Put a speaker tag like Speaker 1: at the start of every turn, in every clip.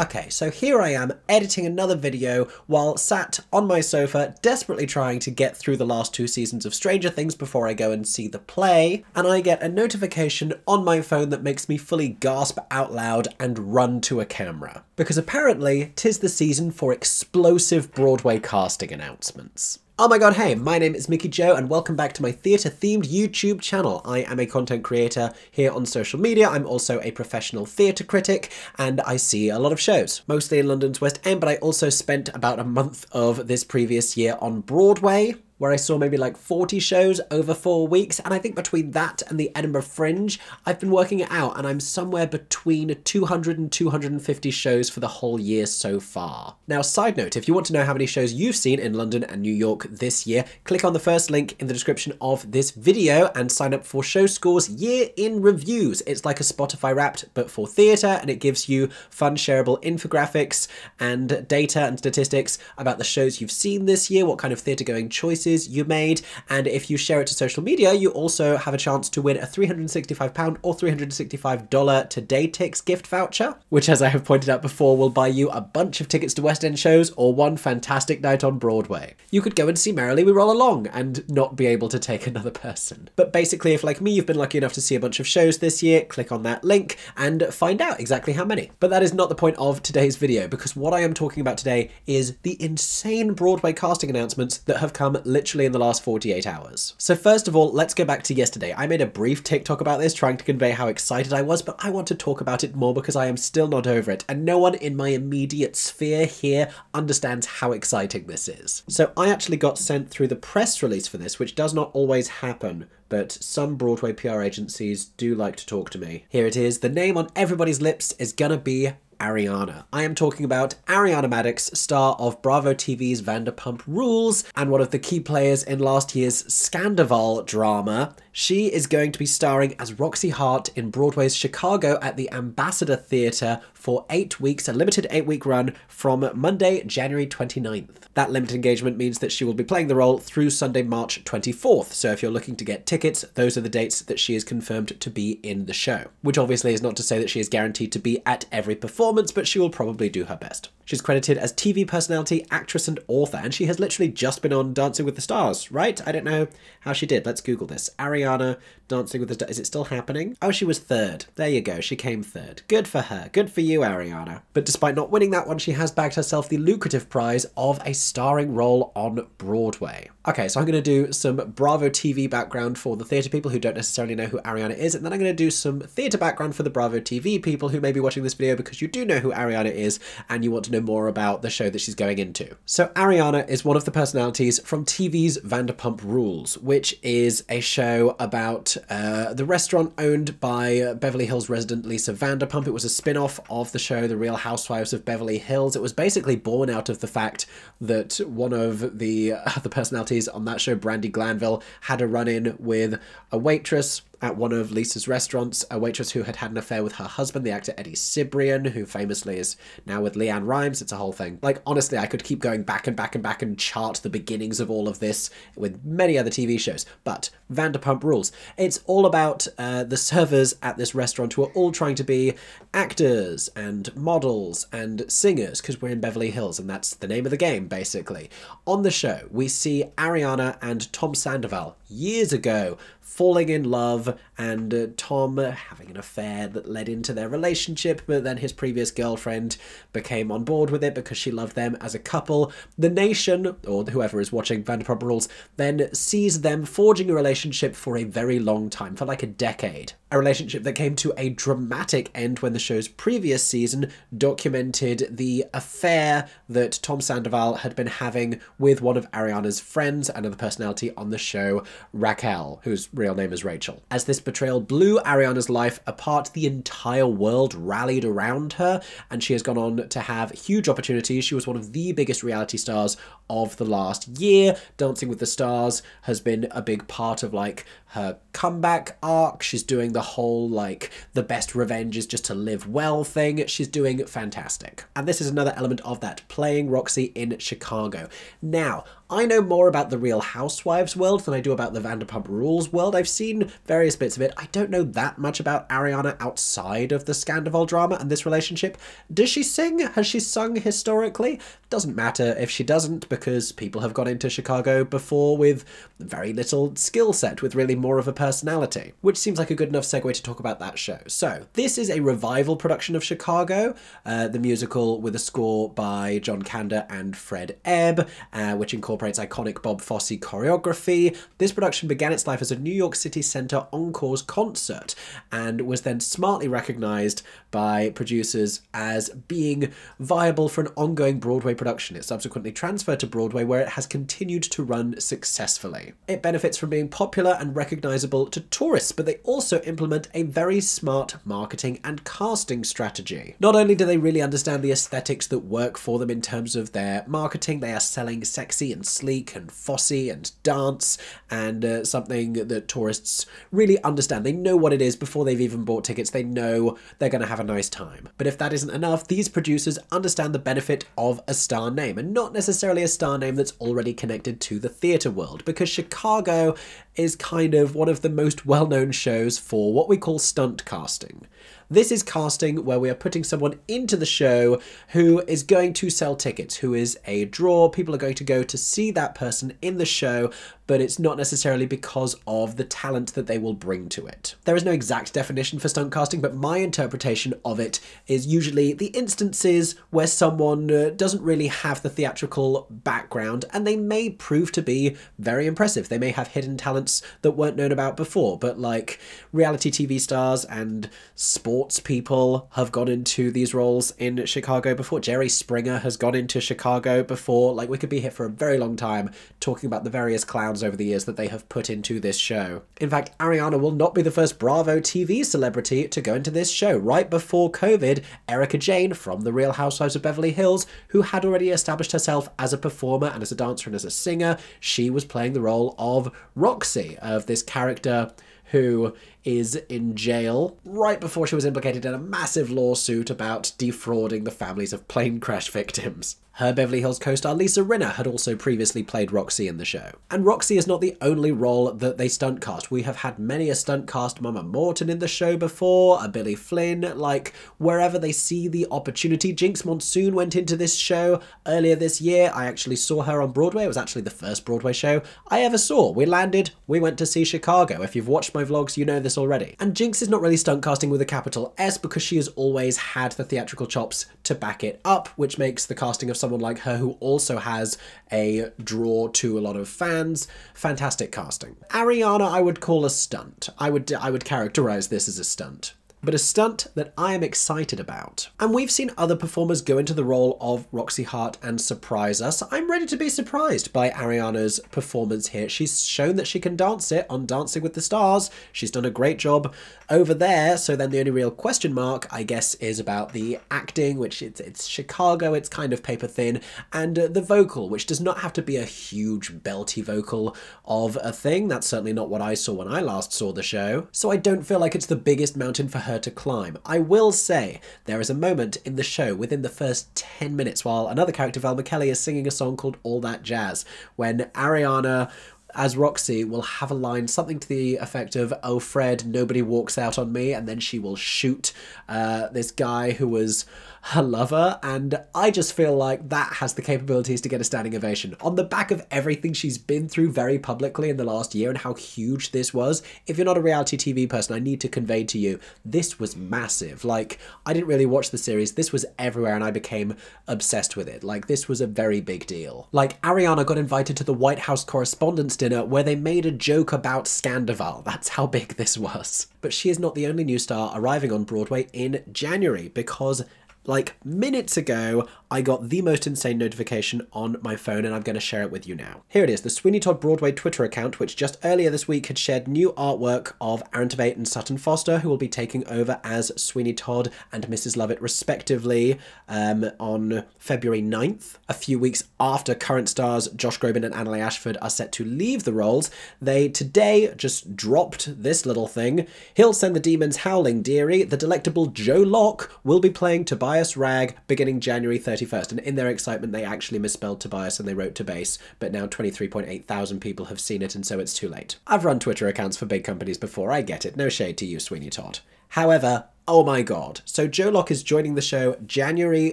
Speaker 1: Okay, so here I am editing another video while sat on my sofa, desperately trying to get through the last two seasons of Stranger Things before I go and see the play, and I get a notification on my phone that makes me fully gasp out loud and run to a camera. Because apparently, tis the season for explosive Broadway casting announcements. Oh my god, hey, my name is Mickey Jo and welcome back to my theatre themed YouTube channel. I am a content creator here on social media. I'm also a professional theatre critic and I see a lot of shows, mostly in London's West End, but I also spent about a month of this previous year on Broadway where I saw maybe like 40 shows over four weeks. And I think between that and the Edinburgh Fringe, I've been working it out and I'm somewhere between 200 and 250 shows for the whole year so far. Now, side note, if you want to know how many shows you've seen in London and New York this year, click on the first link in the description of this video and sign up for Show Scores Year in Reviews. It's like a Spotify Wrapped, but for theatre, and it gives you fun shareable infographics and data and statistics about the shows you've seen this year, what kind of theatre going choices you made. And if you share it to social media, you also have a chance to win a £365 or $365 TodayTix gift voucher, which, as I have pointed out before, will buy you a bunch of tickets to West End shows or one fantastic night on Broadway. You could go and see Merrily We Roll Along and not be able to take another person. But basically, if like me, you've been lucky enough to see a bunch of shows this year, click on that link and find out exactly how many. But that is not the point of today's video, because what I am talking about today is the insane Broadway casting announcements that have come literally in the last 48 hours. So first of all, let's go back to yesterday. I made a brief TikTok about this, trying to convey how excited I was, but I want to talk about it more because I am still not over it, and no one in my immediate sphere here understands how exciting this is. So I actually got sent through the press release for this, which does not always happen but some Broadway PR agencies do like to talk to me. Here it is. The name on everybody's lips is gonna be Ariana. I am talking about Ariana Madix, star of Bravo TV's Vanderpump Rules and one of the key players in last year's Scandoval drama. She is going to be starring as Roxie Hart in Broadway's Chicago at the Ambassador Theatre for eight weeks, a limited eight week run from Monday, January 29th. That limited engagement means that she will be playing the role through Sunday, March 24th. So if you're looking to get tickets, those are the dates that she is confirmed to be in the show. Which obviously is not to say that she is guaranteed to be at every performance, but she will probably do her best. She's credited as TV personality, actress, and author, and she has literally just been on Dancing with the Stars, right? I don't know how she did. Let's Google this. Ariana Dancing with the Stars. Is it still happening? Oh, she was third. There you go. She came third. Good for her. Good for you, Ariana. But despite not winning that one, she has bagged herself the lucrative prize of a starring role on Broadway. Okay, so I'm going to do some Bravo TV background for the theatre people who don't necessarily know who Ariana is, and then I'm going to do some theatre background for the Bravo TV people who may be watching this video because you do know who Ariana is and you want to know more about the show that she's going into. So Ariana is one of the personalities from TV's Vanderpump Rules, which is a show about uh, the restaurant owned by Beverly Hills resident Lisa Vanderpump. It was a spin-off of the show The Real Housewives of Beverly Hills. It was basically born out of the fact that one of the, uh, the personalities on that show, Brandi Glanville, had a run in with a waitress at one of Lisa's restaurants, a waitress who had had an affair with her husband, the actor Eddie Cibrian, who famously is now with LeAnn Rimes. It's a whole thing. Like, honestly, I could keep going back and back and back and chart the beginnings of all of this with many other TV shows. But Vanderpump Rules. It's all about uh, the servers at this restaurant who are all trying to be actors and models and singers, because we're in Beverly Hills and that's the name of the game, basically. On the show, we see Ariana and Tom Sandoval years ago falling in love and uh, Tom having an affair that led into their relationship, but then his previous girlfriend became on board with it because she loved them as a couple. The nation, or whoever is watching Vanderpump Rules, then sees them forging a relationship for a very long time, for like a decade. A relationship that came to a dramatic end when the show's previous season documented the affair that Tom Sandoval had been having with one of Ariana's friends, another personality on the show, Raquel, whose real name is Rachel. As this betrayal blew Ariana's life apart, the entire world rallied around her, and she has gone on to have huge opportunities. She was one of the biggest reality stars of the last year. Dancing with the Stars has been a big part of like her comeback arc. She's doing the whole like the best revenge is just to live well thing. She's doing fantastic. And this is another element of that playing Roxie in Chicago. Now, I know more about the Real Housewives world than I do about the Vanderpump Rules world. I've seen various bits of it. I don't know that much about Ariana outside of the Scandoval drama and this relationship. Does she sing? Has she sung historically? Doesn't matter if she doesn't, because people have gone into Chicago before with very little skill set, with really more of a personality, which seems like a good enough segue to talk about that show. So, this is a revival production of Chicago, uh, the musical with a score by John Kander and Fred Ebb, uh, which incorporates iconic Bob Fosse choreography. This production began its life as a New York City Center Encores concert and was then smartly recognized by producers as being viable for an ongoing Broadway production. It subsequently transferred to Broadway, where it has continued to run successfully. It benefits from being popular and recognizable to tourists, but they also implement a very smart marketing and casting strategy. Not only do they really understand the aesthetics that work for them in terms of their marketing, they are selling sexy and sleek and Fosse and dance and uh, something that tourists really understand. They know what it is before they've even bought tickets. They know they're going to have a nice time. But if that isn't enough, these producers understand the benefit of a star name and not necessarily a star name that's already connected to the theatre world because Chicago is kind of one of the most well known shows for what we call stunt casting. This is casting where we are putting someone into the show who is going to sell tickets, who is a draw. People are going to go to see that person in the show, but it's not necessarily because of the talent that they will bring to it. There is no exact definition for stunt casting, but my interpretation of it is usually the instances where someone uh, doesn't really have the theatrical background and they may prove to be very impressive. They may have hidden talents that weren't known about before, but like reality TV stars and sports sports people have gone into these roles in Chicago before. Jerry Springer has gone into Chicago before. Like, we could be here for a very long time talking about the various clowns over the years that they have put into this show. In fact, Ariana will not be the first Bravo TV celebrity to go into this show. Right before COVID, Erika Jayne from The Real Housewives of Beverly Hills, who had already established herself as a performer and as a dancer and as a singer, she was playing the role of Roxie, of this character who is in jail right before she was implicated in a massive lawsuit about defrauding the families of plane crash victims. Her Beverly Hills co star Lisa Rinna had also previously played Roxie in the show. And Roxie is not the only role that they stunt cast. We have had many a stunt cast Mama Morton in the show before, a Billy Flynn, like wherever they see the opportunity. Jinkx Monsoon went into this show earlier this year. I actually saw her on Broadway. It was actually the first Broadway show I ever saw. We landed, we went to see Chicago. If you've watched my vlogs, you know this already. And Jinkx is not really stunt casting with a capital S because she has always had the theatrical chops to back it up, which makes the casting of someone like her who also has a draw to a lot of fans. Fantastic casting. Ariana I would call a stunt. I would I would characterize this as a stunt but a stunt that I am excited about. And we've seen other performers go into the role of Roxie Hart and surprise us. I'm ready to be surprised by Ariana's performance here. She's shown that she can dance it on Dancing with the Stars. She's done a great job over there. So then the only real question mark, I guess, is about the acting, which it's, it's Chicago, it's kind of paper thin, and uh, the vocal, which does not have to be a huge belty vocal of a thing. That's certainly not what I saw when I last saw the show. So I don't feel like it's the biggest mountain for her her to climb. I will say, there is a moment in the show within the first 10 minutes while another character, Velma Kelly, is singing a song called All That Jazz, when Ariana as Roxie will have a line something to the effect of "Oh Fred, nobody walks out on me," and then she will shoot uh, this guy who was her lover, and I just feel like that has the capabilities to get a standing ovation. On the back of everything she's been through very publicly in the last year and how huge this was, if you're not a reality TV person, I need to convey to you, this was massive. Like, I didn't really watch the series, this was everywhere, and I became obsessed with it. Like, this was a very big deal. Like, Ariana got invited to the White House Correspondents' Dinner where they made a joke about Scandoval. That's how big this was. But she is not the only new star arriving on Broadway in January because like minutes ago, I got the most insane notification on my phone and I'm going to share it with you now. Here it is, the Sweeney Todd Broadway Twitter account, which just earlier this week had shared new artwork of Aaron Tveit and Sutton Foster, who will be taking over as Sweeney Todd and Mrs. Lovett respectively um, on February 9th. A few weeks after current stars Josh Groban and Annaleigh Ashford are set to leave the roles, they today just dropped this little thing. He'll send the demons howling, dearie. The delectable Joe Locke will be playing Tobias Tobias Ragg beginning January 31st. And in their excitement, they actually misspelled Tobias and they wrote Tobias, but now 23.8 thousand people have seen it, and so it's too late. I've run Twitter accounts for big companies before, I get it. No shade to you, Sweeney Todd. However, Oh my god. So Joe Locke is joining the show January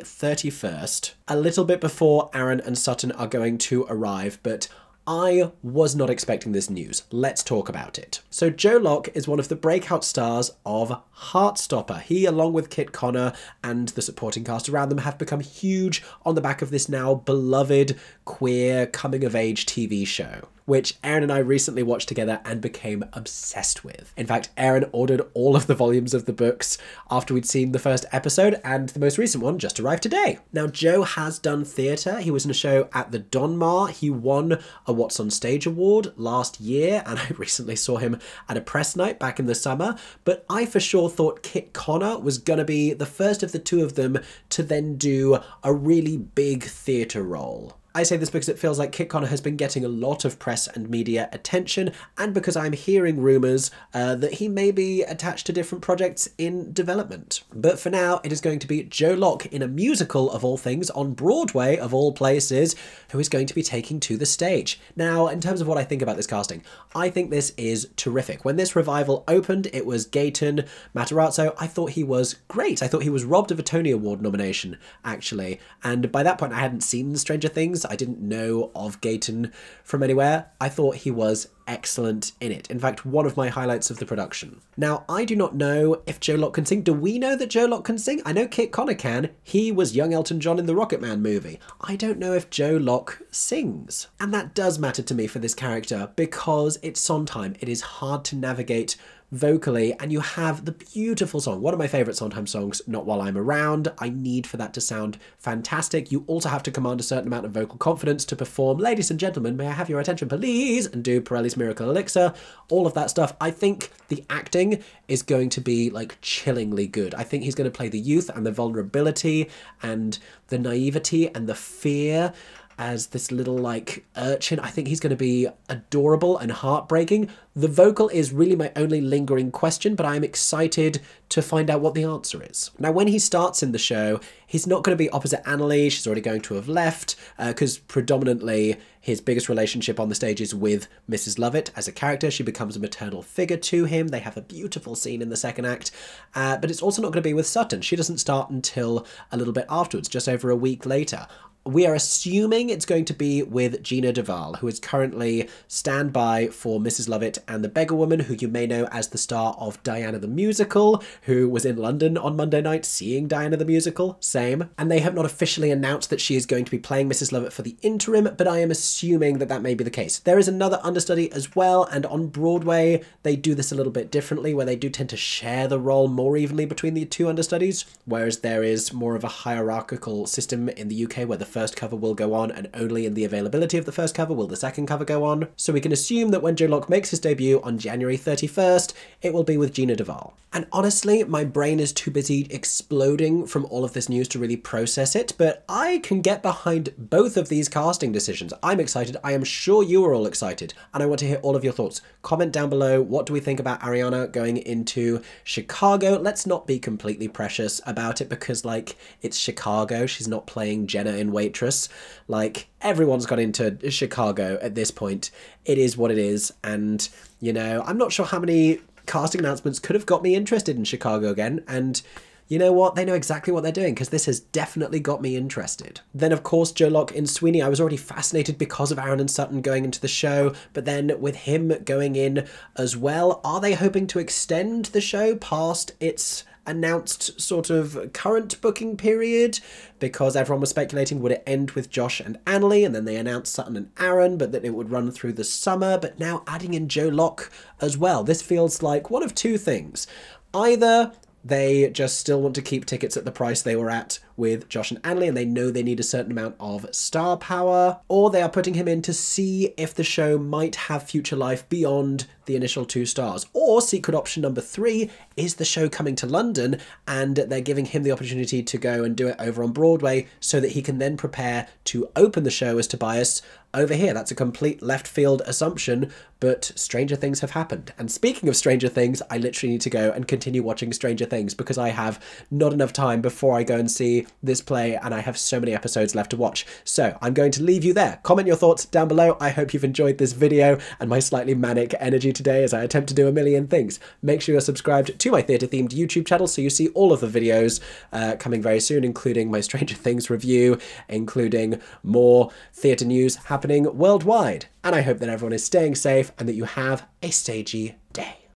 Speaker 1: 31st, a little bit before Aaron and Sutton are going to arrive, but I was not expecting this news. Let's talk about it. So Joe Locke is one of the breakout stars of Heartstopper. He, along with Kit Connor and the supporting cast around them, have become huge on the back of this now beloved queer coming-of-age TV show which Aaron and I recently watched together and became obsessed with. In fact, Aaron ordered all of the volumes of the books after we'd seen the first episode, and the most recent one just arrived today. Now, Joe has done theatre. He was in a show at the Donmar. He won a What's on Stage award last year, and I recently saw him at a press night back in the summer. But I for sure thought Kit Connor was going to be the first of the two of them to then do a really big theatre role. I say this because it feels like Kit Connor has been getting a lot of press and media attention, and because I'm hearing rumours uh, that he may be attached to different projects in development. But for now, it is going to be Joe Locke in a musical of all things on Broadway of all places, who is going to be taking to the stage. Now, in terms of what I think about this casting, I think this is terrific. When this revival opened, it was Gaten Matarazzo. I thought he was great. I thought he was robbed of a Tony Award nomination, actually. And by that point, I hadn't seen Stranger Things. I didn't know of Gaten from anywhere. I thought he was excellent in it. In fact, one of my highlights of the production. Now, I do not know if Joe Locke can sing. Do we know that Joe Locke can sing? I know Kit Connor can. He was young Elton John in the Rocketman movie. I don't know if Joe Locke sings. And that does matter to me for this character because it's Sondheim. It is hard to navigate vocally, and you have the beautiful song. One of my favourite Sondheim songs, Not While I'm Around. I need for that to sound fantastic. You also have to command a certain amount of vocal confidence to perform Ladies and Gentlemen, May I Have Your Attention Please? and do Pirelli's Miracle Elixir. All of that stuff. I think the acting is going to be like chillingly good. I think he's going to play the youth and the vulnerability and the naivety and the fear as this little like urchin. I think he's going to be adorable and heartbreaking. The vocal is really my only lingering question, but I'm excited to find out what the answer is. Now, when he starts in the show, he's not going to be opposite Annaleigh. She's already going to have left because uh, predominantly his biggest relationship on the stage is with Mrs. Lovett as a character. She becomes a maternal figure to him. They have a beautiful scene in the second act, uh, but it's also not going to be with Sutton. She doesn't start until a little bit afterwards, just over a week later we are assuming it's going to be with Jeanna de Waal, who is currently standby for Mrs. Lovett and the Beggar Woman, who you may know as the star of Diana the Musical, who was in London on Monday night seeing Diana the Musical. Same. And they have not officially announced that she is going to be playing Mrs. Lovett for the interim, but I am assuming that that may be the case. There is another understudy as well, and on Broadway, they do this a little bit differently, where they do tend to share the role more evenly between the two understudies, whereas there is more of a hierarchical system in the UK where the first cover will go on, and only in the availability of the first cover will the second cover go on. So we can assume that when Joe Locke makes his debut on January 31st, it will be with Jeanna de Waal. And honestly, my brain is too busy exploding from all of this news to really process it, but I can get behind both of these casting decisions. I'm excited. I am sure you are all excited, and I want to hear all of your thoughts. Comment down below what do we think about Ariana going into Chicago. Let's not be completely precious about it because, like, it's Chicago. She's not playing Jenna in Wait waitress. Like everyone's got into Chicago at this point. It is what it is, and you know I'm not sure how many casting announcements could have got me interested in Chicago again, and you know what? They know exactly what they're doing because this has definitely got me interested. Then, of course, Joe Locke in Sweeney, I was already fascinated because of Aaron and Sutton going into the show, but then with him going in as well, are they hoping to extend the show past its announced sort of current booking period because everyone was speculating would it end with Josh and Annaleigh and then they announced Sutton and Aaron but that it would run through the summer but now adding in Joe Locke as well. This feels like one of two things. Either they just still want to keep tickets at the price they were at with Josh and Annaleigh and they know they need a certain amount of star power, or they are putting him in to see if the show might have future life beyond the initial two stars. Or secret option number three is the show coming to London and they're giving him the opportunity to go and do it over on Broadway so that he can then prepare to open the show as Tobias over here. That's a complete left field assumption, but stranger things have happened. And speaking of Stranger Things, I literally need to go and continue watching Stranger Things because I have not enough time before I go and see this play and I have so many episodes left to watch. So I'm going to leave you there. Comment your thoughts down below. I hope you've enjoyed this video and my slightly manic energy today as I attempt to do a million things. Make sure you're subscribed to my theatre themed YouTube channel so you see all of the videos uh, coming very soon, including my Stranger Things review, including more theatre news happening worldwide. And I hope that everyone is staying safe and that you have a stagey day.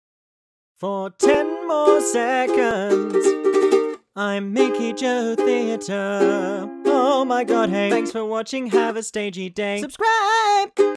Speaker 2: For 10 more seconds, I'm Mickey Jo Theatre. Oh my god, hey, thanks for watching, have a stagey day. Subscribe!